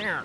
Start.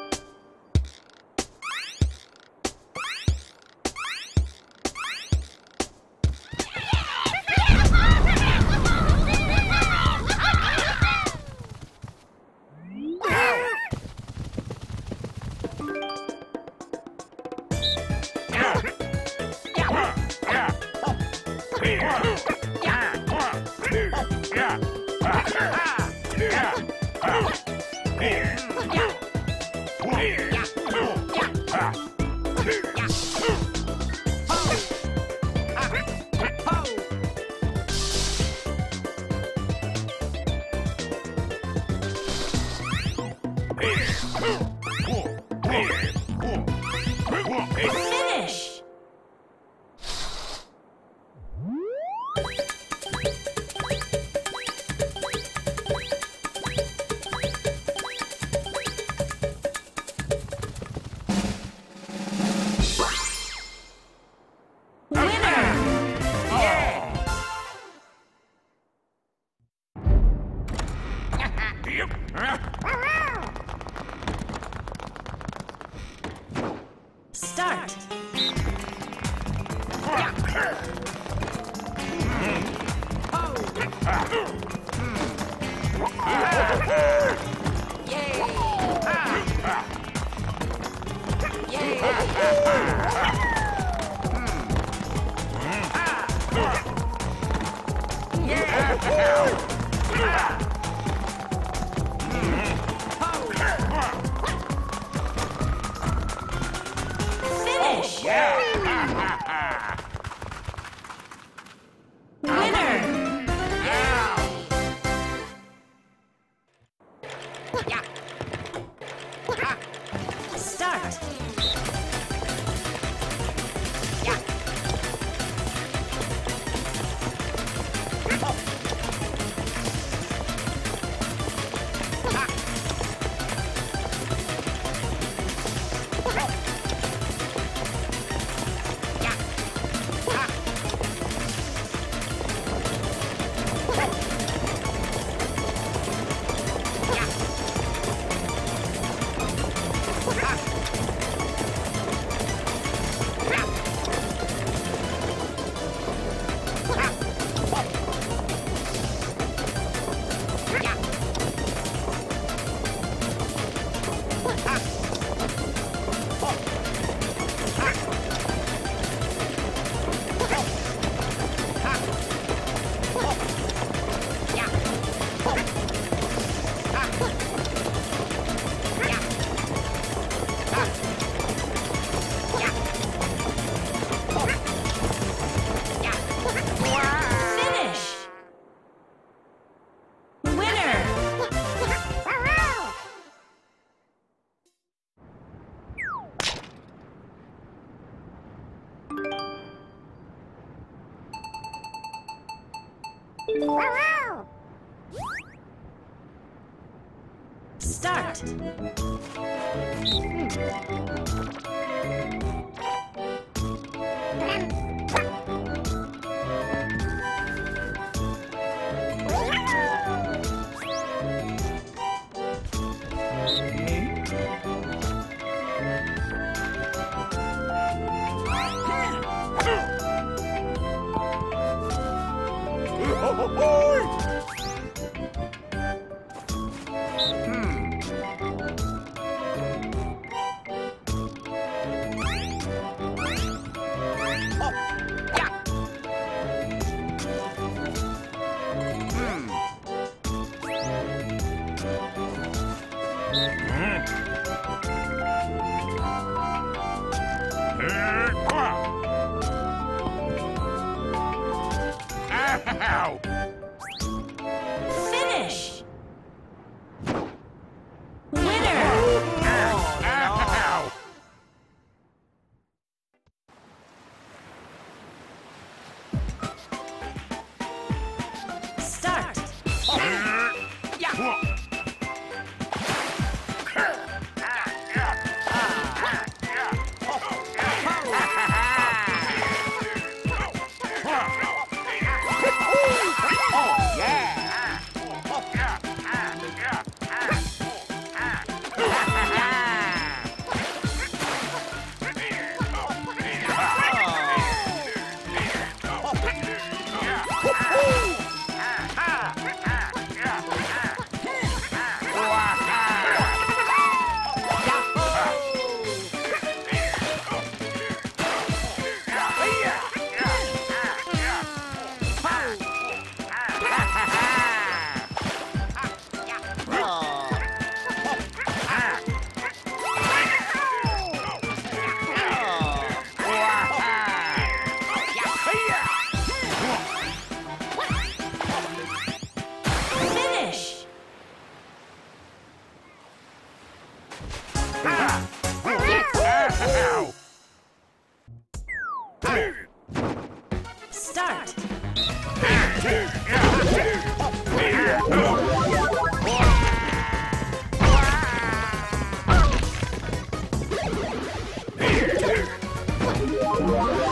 Finish. Start. Finish. Winner. Start. Hmm. Ow! Finish.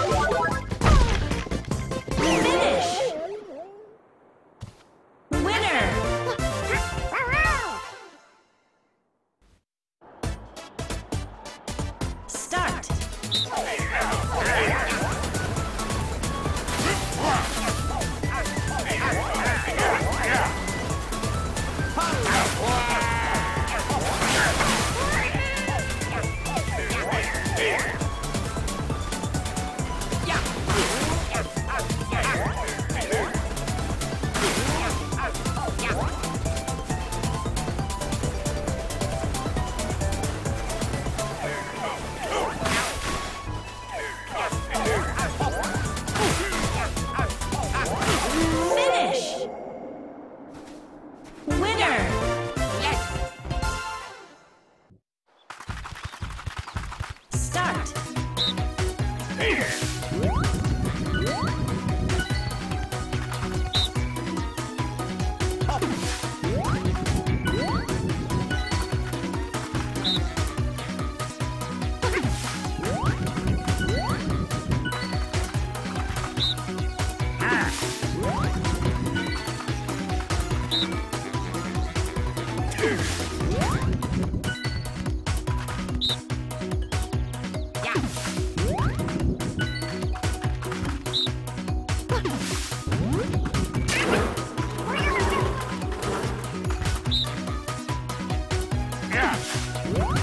Música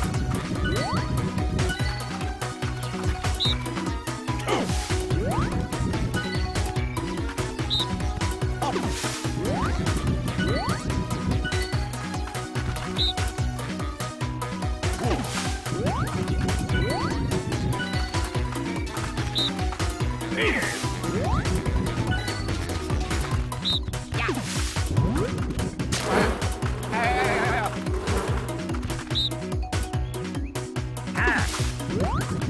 Finish!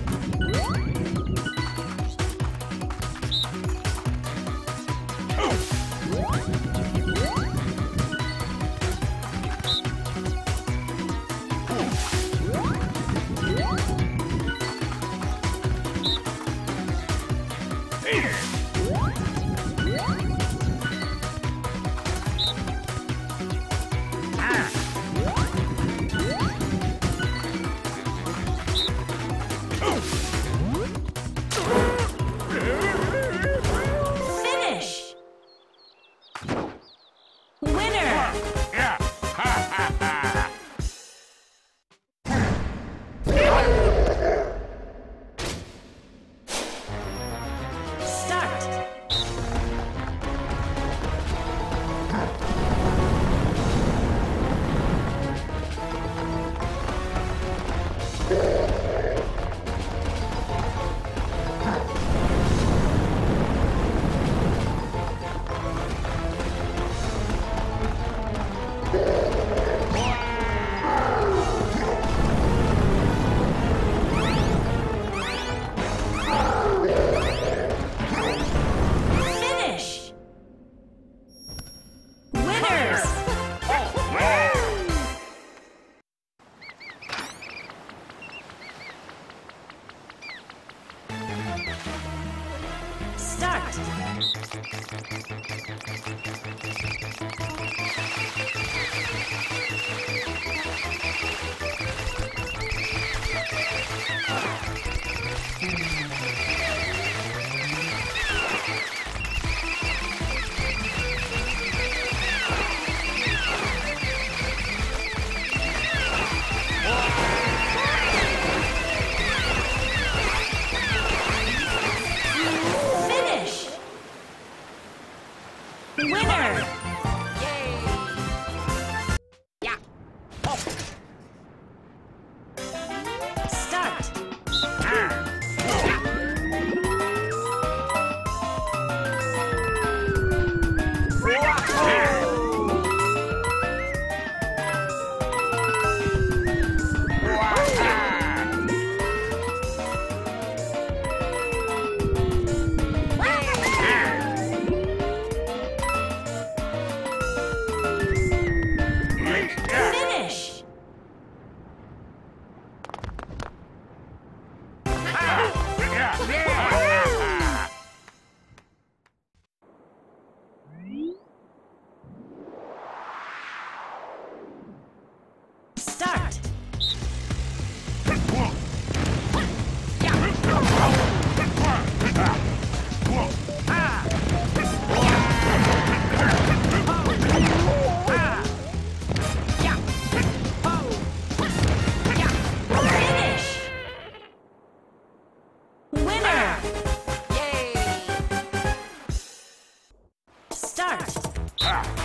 Start!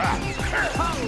Yeah.